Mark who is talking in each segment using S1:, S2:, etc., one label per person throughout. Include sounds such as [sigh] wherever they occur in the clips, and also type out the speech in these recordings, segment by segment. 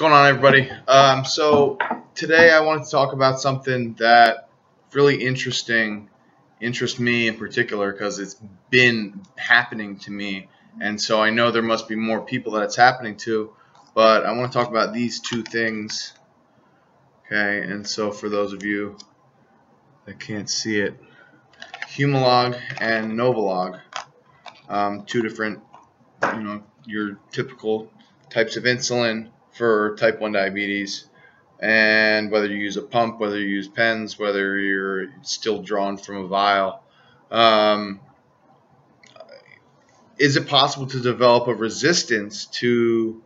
S1: going on, everybody? Um, so today I wanted to talk about something that really interesting, interests me in particular because it's been happening to me, and so I know there must be more people that it's happening to. But I want to talk about these two things. Okay, and so for those of you that can't see it, Humalog and Novolog, um, two different, you know, your typical types of insulin for type 1 diabetes and whether you use a pump, whether you use pens, whether you're still drawn from a vial. Um, is it possible to develop a resistance to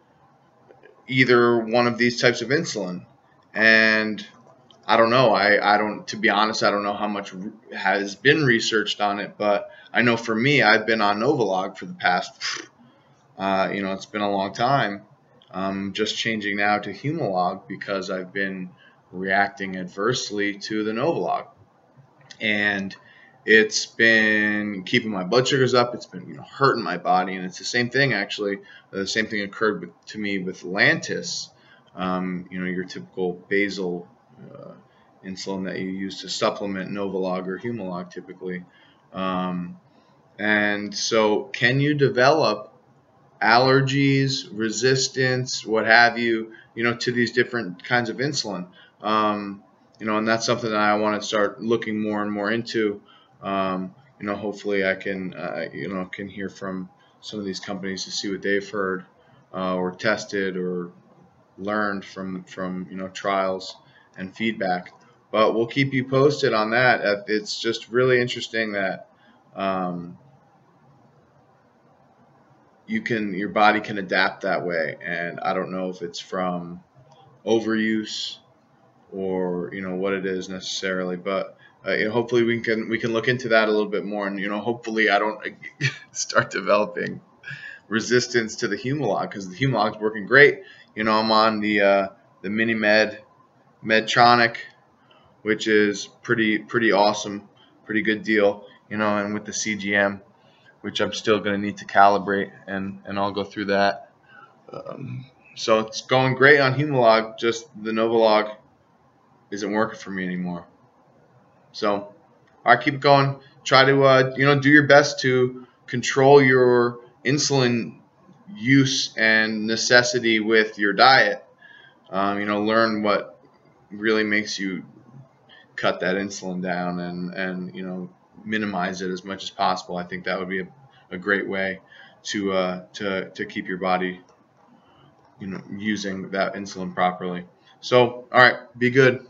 S1: either one of these types of insulin? And I don't know. I, I don't, to be honest, I don't know how much has been researched on it, but I know for me, I've been on Novolog for the past, uh, you know, it's been a long time. I'm just changing now to Humalog because I've been reacting adversely to the Novolog. And it's been keeping my blood sugars up. It's been you know hurting my body, and it's the same thing actually. The same thing occurred with, to me with Lantus. Um, you know your typical basal uh, insulin that you use to supplement Novolog or Humalog typically. Um, and so, can you develop allergies, resistance, what have you, you know, to these different kinds of insulin. Um, you know, and that's something that I want to start looking more and more into. Um, you know, hopefully I can, uh, you know, can hear from some of these companies to see what they've heard uh, or tested or learned from from you know trials and feedback. But we'll keep you posted on that. It's just really interesting that um, you can your body can adapt that way. And i don't know if it's from overuse or you know what it is necessarily but uh, you know, hopefully we can we can look into that a little bit more. And you know hopefully i don't [laughs] start developing resistance to the humalog because the humalog is working great. You know i'm on the uh, the MiniMed medtronic which is pretty pretty awesome pretty good deal you know and with the cgm which I'm still going to need to calibrate, and, and I'll go through that. Um, so it's going great on Humalog, just the Novolog isn't working for me anymore. So, right, keep going. Try to, uh, you know, do your best to control your insulin use and necessity with your diet. Um, you know, learn what really makes you cut that insulin down and, and you know, minimize it as much as possible. I think that would be a, a great way to uh, to to keep your body, you know, using that insulin properly. So, all right, be good.